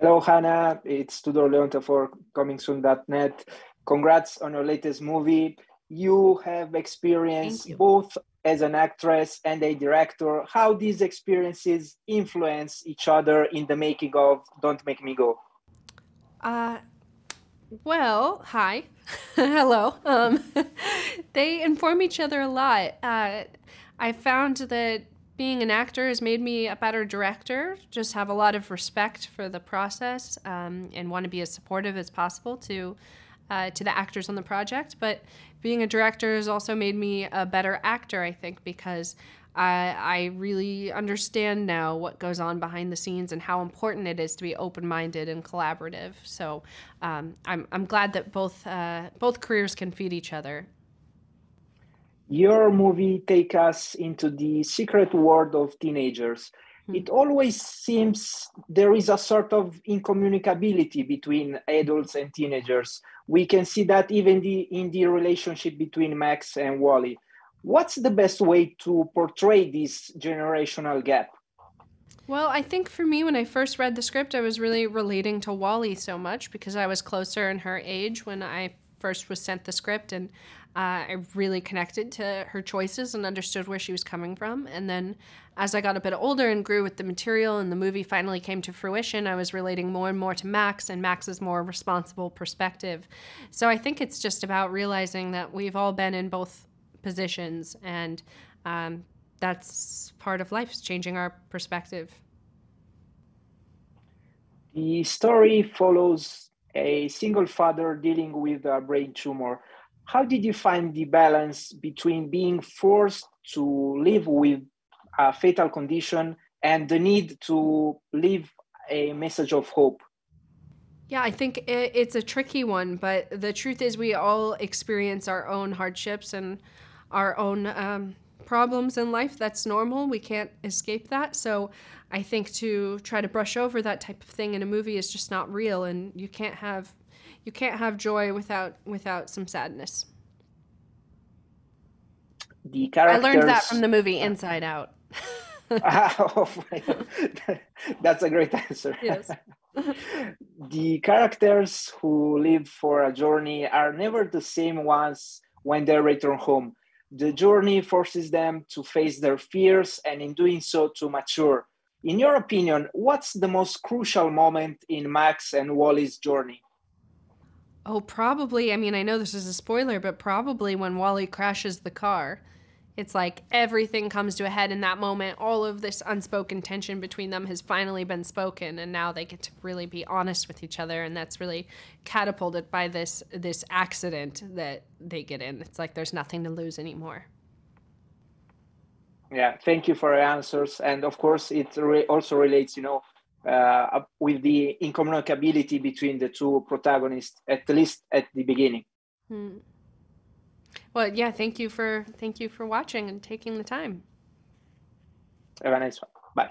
Hello, Hannah. It's Tudor Leonte for ComingSoon.net. Congrats on your latest movie. You have experience you. both as an actress and a director. How these experiences influence each other in the making of Don't Make Me Go? Uh, well, hi. Hello. Um, they inform each other a lot. Uh, I found that being an actor has made me a better director. Just have a lot of respect for the process um, and want to be as supportive as possible to uh, to the actors on the project. But being a director has also made me a better actor, I think, because I, I really understand now what goes on behind the scenes and how important it is to be open-minded and collaborative. So um, I'm, I'm glad that both uh, both careers can feed each other your movie take us into the secret world of teenagers. Mm-hmm. it always seems there is a sort of incommunicability between adults and teenagers. We can see that even the, in the relationship between max and wally. What's the best way to portray this generational gap? Well, I think for me, when I first read the script, I was really relating to Wally so much because I was closer in her age when I first was sent the script. And uh, I really connected to her choices and understood where she was coming from. And then as I got a bit older and grew with the material and the movie finally came to fruition, I was relating more and more to Max and Max's more responsible perspective. So I think it's just about realizing that we've all been in both positions and um, that's part of life, changing our perspective. The story follows a single father dealing with a brain tumor how did you find the balance between being forced to live with a fatal condition and the need to leave a message of hope? Yeah, I think it's a tricky one, but the truth is, we all experience our own hardships and our own um, problems in life. That's normal. We can't escape that. So I think to try to brush over that type of thing in a movie is just not real, and you can't have you can't have joy without without some sadness. The characters. I learned that from the movie Inside Out. Oh, that's a great answer. Yes. the characters who live for a journey are never the same ones when they return home. The journey forces them to face their fears and, in doing so, to mature. In your opinion, what's the most crucial moment in Max and Wally's journey? Oh, probably. I mean, I know this is a spoiler, but probably when Wally crashes the car. It's like everything comes to a head in that moment. All of this unspoken tension between them has finally been spoken, and now they get to really be honest with each other, and that's really catapulted by this this accident that they get in. It's like there's nothing to lose anymore. Yeah, thank you for your answers, and of course, it re- also relates, you know, uh, with the incommunicability between the two protagonists, at least at the beginning. Hmm. Well, yeah, thank you for thank you for watching and taking the time. Have a nice one.